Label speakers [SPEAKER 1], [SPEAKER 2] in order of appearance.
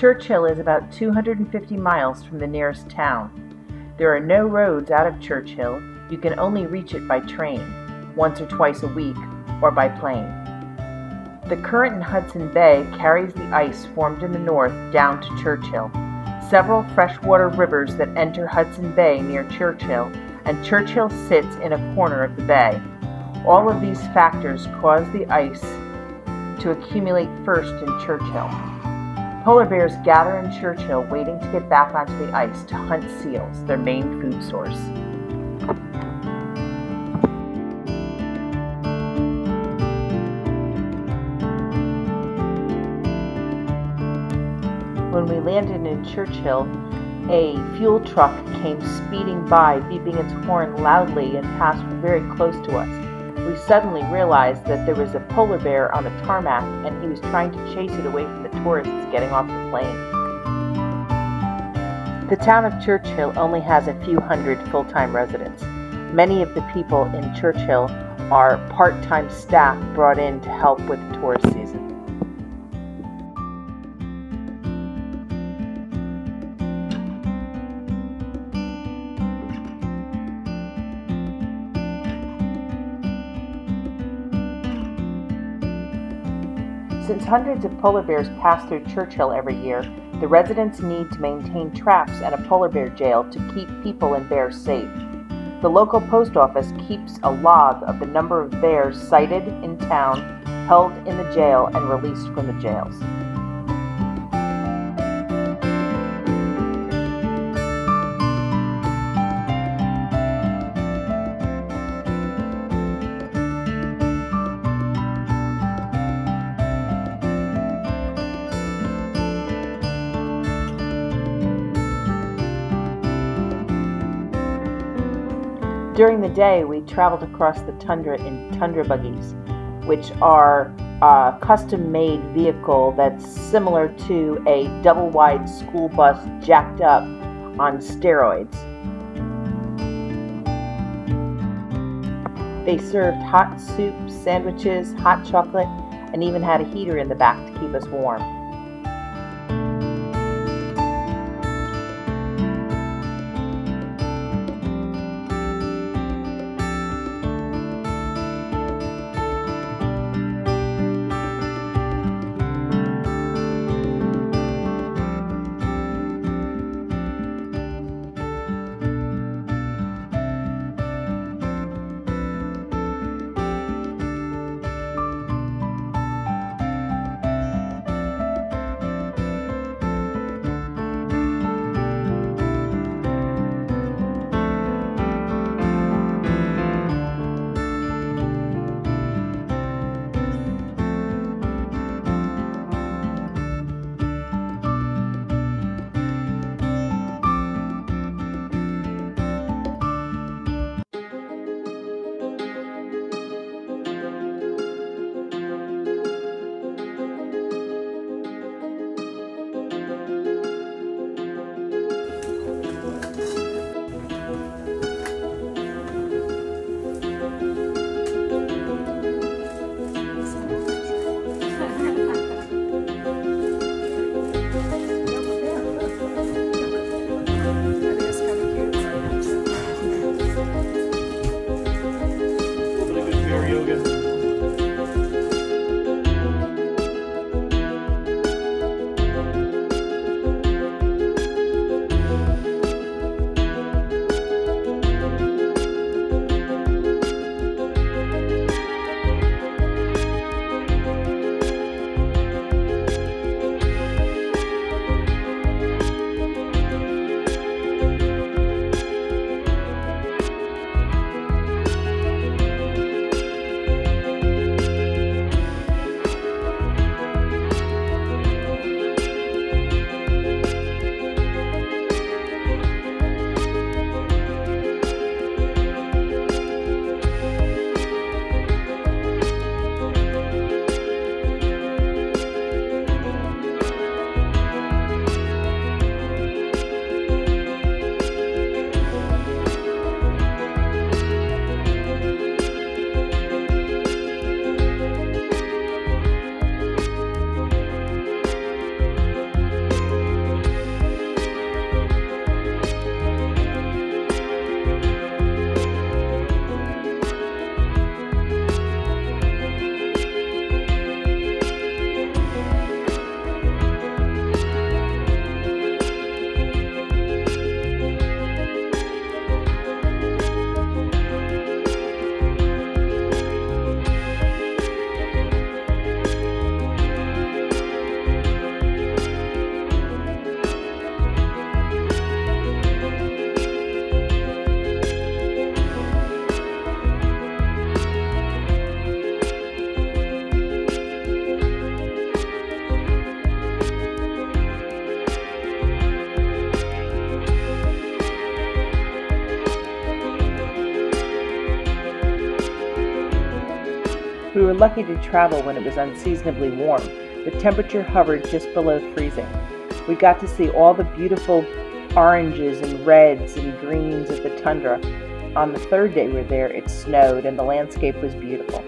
[SPEAKER 1] Churchill is about 250 miles from the nearest town. There are no roads out of Churchill. You can only reach it by train, once or twice a week, or by plane. The current in Hudson Bay carries the ice formed in the north down to Churchill. Several freshwater rivers that enter Hudson Bay near Churchill, and Churchill sits in a corner of the bay. All of these factors cause the ice to accumulate first in Churchill. Polar bears gather in Churchill waiting to get back onto the ice to hunt seals, their main food source. When we landed in Churchill, a fuel truck came speeding by, beeping its horn loudly and passed very close to us. We suddenly realized that there was a polar bear on the tarmac and he was trying to chase it away from the tourists getting off the plane. The town of Churchill only has a few hundred full time residents. Many of the people in Churchill are part time staff brought in to help with the tourist season. Hundreds of polar bears pass through Churchill every year, the residents need to maintain traps and a polar bear jail to keep people and bears safe. The local post office keeps a log of the number of bears sighted in town, held in the jail, and released from the jails. During the day, we traveled across the tundra in tundra buggies, which are a custom made vehicle that's similar to a double wide school bus jacked up on steroids. They served hot soup, sandwiches, hot chocolate, and even had a heater in the back to keep us warm. Were lucky to travel when it was unseasonably warm. The temperature hovered just below freezing. We got to see all the beautiful oranges and reds and greens of the tundra. On the third day we were there, it snowed and the landscape was beautiful.